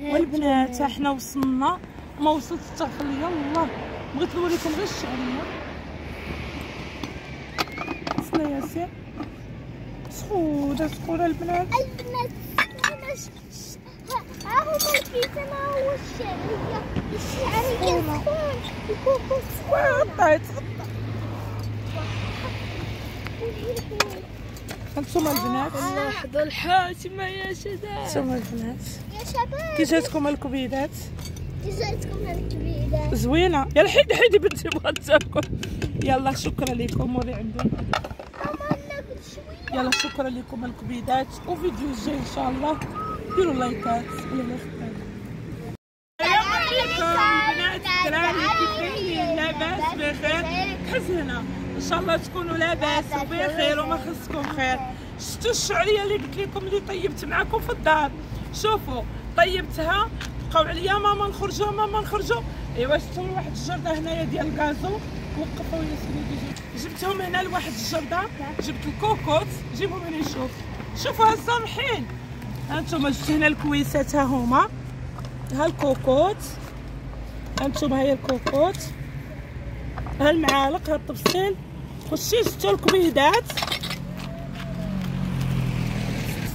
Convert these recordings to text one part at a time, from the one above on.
والبنات إحنا وصلنا. ما وصلت التغليه والله. بغيت نوريكم غير الشعريه وصلنا ياسين سخونه سخونه البنات. البنات ها- هما الكيسان ها هو الشعرية الشعرية سخون الكوكو سخون طيب هانتوما البنات؟ لحظة الحاسمة يا شباب. هانتوما البنات. يا شباب. كي جاتكم الكبيدات؟ جاتكم الكبيدة زوينة. يلا حيدي حيدي بنتي بغات تاكل يلا شكرا لكم وري عندهم يلا شكرا لكم الكبيدات. وفيديو جاي إن شاء الله. ديروا لايكات. ولا لا السلام عليكم البنات الدراري كيفين لاباس بخير. حزينة. ان شاء الله تكونوا لاباس وبخير وما خصكم خير. شفتوا الشعرية اللي قلت لكم اللي طيبت معكم في الدار؟ شوفوا طيبتها بقاو عليا ماما نخرجوا ماما نخرجوا. أيوا شفتوا واحد الجردة هنايا ديال الكازو؟ وقفوا يا سيدي جبتهم هنا لواحد الجردة. جبت الكوكوت جيبهم هنا نشوف شوفوا ها السامحين هانتوما شفتوا هنا الكويسات ها هما. ها الكوكوت. هانتوما هي الكوكوت. ها المعالق ها الطبسيل كلشي شفتوا الكبيدات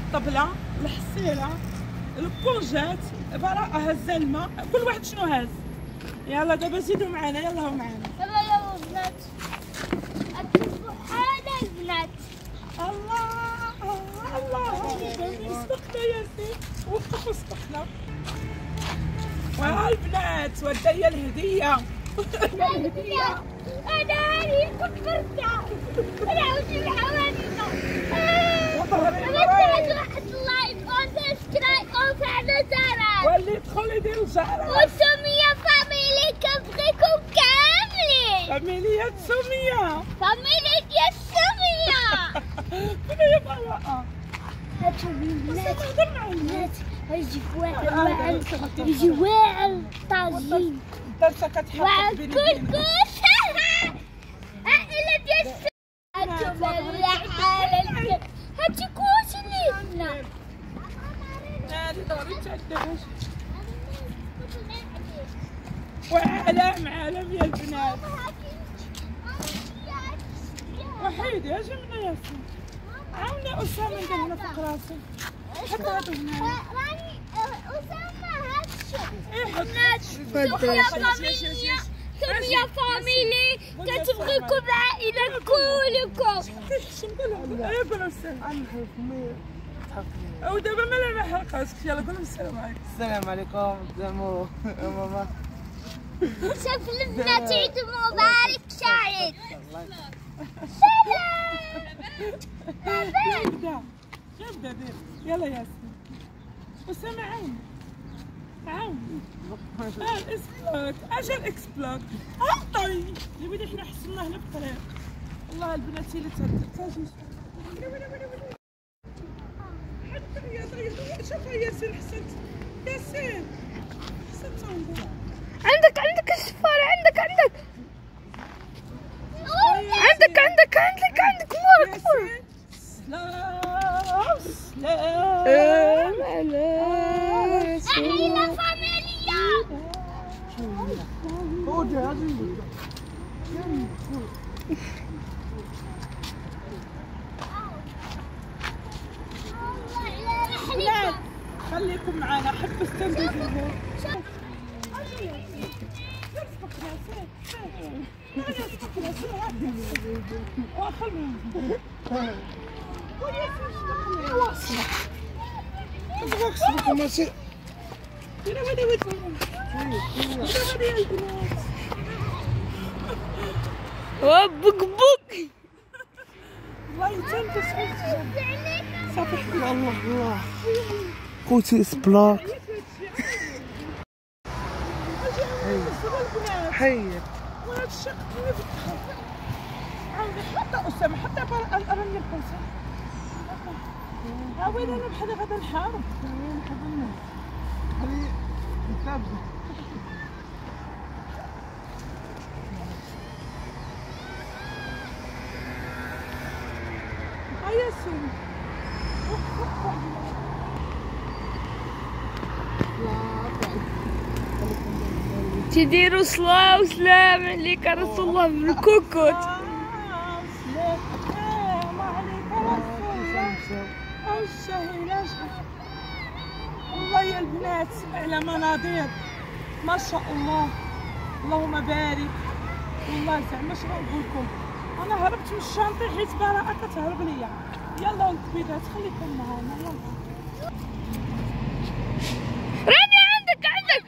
الطبلة الحصيلة الكونجات براءة هز الماء كل واحد شنو هاز؟ يلا دابا زيدوا معنا يلا هو معنا يلا يلا البنات هذا البنات. الله الله صدقنا يا سيدي وقفوا صدقنا والبنات ودي الهدية. الهدية. أنا هذه كبرتها أنا بس وراي. واحد لايك أو سبسكرايب أو فعل الجرس واللي يدخل يدير الجرس وسمية فاميلي كبغيكم كاملين. فاميليا سمية. فاميلي يا سمية فين هي براءة هاتوا. البنات هضر مع الناس البنات يجي واعر واعر يجي واعر طاجين الدرسة كتحط واعر وعالم عالم يا البنات. وحيد يا جمنا ياسين عاوني أسامة هنا فوق راسي. حط هادو هنا. راني أسامة إيه حط سمية فاميليا سمية فاميلي. كتبغيكم العائلة كلكم. يا قول السلام ودابا ما حرقاتك يلا قول السلام عليكم. السلام عليكم. زعما ماما شوف البنات عيد مبارك سعيد يبدا يبدا دير يلا ياسين أسامة عاون عاون آه الاكسبلوك اجا الاكسبلوك هبطي يا ولدي حنا حصلنا هنا بالطريق والله البنات هي اللي تهدد. حتى يا طيب شوف ياسين حسنت ياسين حسنت السفارة عندك عندك. عندك عندك عندك عندك. مورك مورك سلام سلام فاميليا لا خليكم معنا حب استنتج О, бук-бук! Коти is black. سبلاك حيد وهذا في الدخل عاودي حتى أسامة حتى راني القوسة ها وين أنا بحال غدا نحارب ها ياسين تديروا صلاة وسلام عليك رسول الله بالكوكوت السلام عليك والله يا البنات على مناظير ما شاء الله اللهم بارك والله زعما شنو نقول لكم أنا هربت من الشانطي حيت براءة كتهرب ليا يلا الكبيدات خليكم معانا يلا راني عندك عندك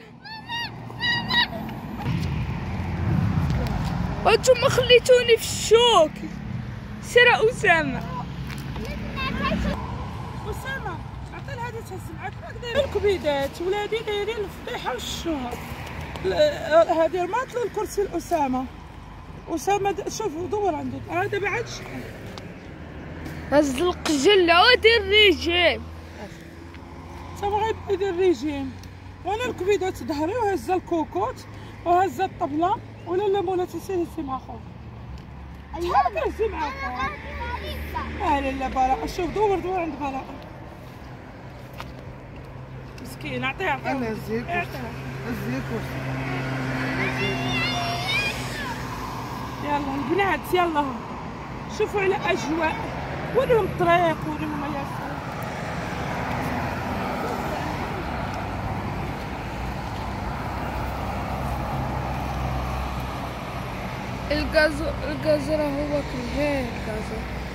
وأنتم خليتوني في الشوك سرى أسامة. أسامة عطي لهادي تهز معاك. راك داير الكبيدات ولادي دايرين الفضيحة والشهر ل- هادي رمات له الكرسي لأسامة. أسامة د- شوف دور عندك. أنا دابا عاد شحال؟ هز القجلة ودير الرجيم تبغى يبدا يدير ريجيم وأنا الكبيدات ظهري وهزه الكوكوت وهزه الطبلة. ولا لا مولا تنسي هزي مع خوك شحال كنهزي مع خوك لا لا لا براءة شوف دور دور عند براءة مسكين اعطيها أنا اعطيها هزيك هزيك يلا البنات يلا شوفوا على اجواء وريهم الطريق وريهم يا سلام الغاز الغاز راه هو كلها الغاز سيري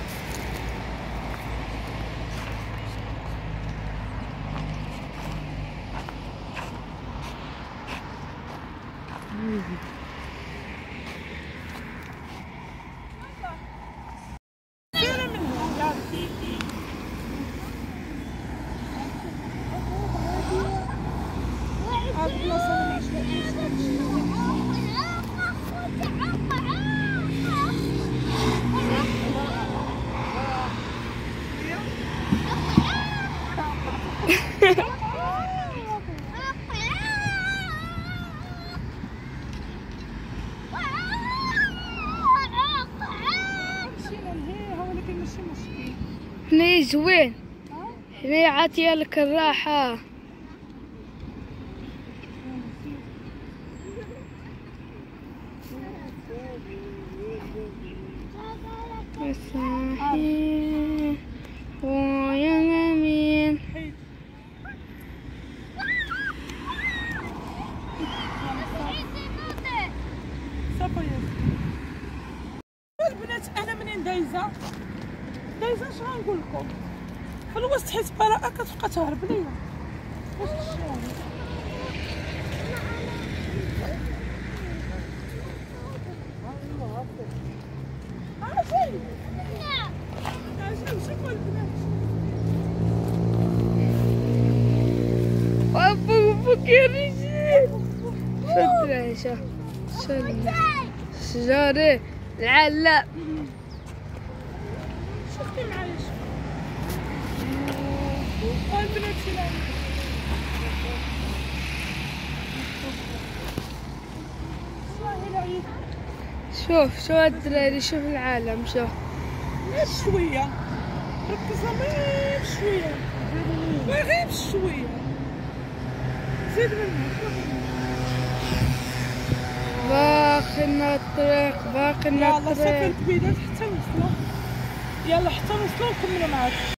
زوين. هني عاطيه لك يمين حيد صافي البنات أنا منين دايزه دايزه اش غنقول لكم؟ في الوسط حيت براءة كتبقى تهرب ليا. واش الشارع شد شد الشجرة العلة شفتي معايا شوف البنات شوف الدراري شوف العالم شوف. غير شوية. ركز غير شوية. غير شوية. زيد منها باقي لنا الطريق باقي لنا يلا صافي الطريق يلا حتى نوصلوا نكملوا معاك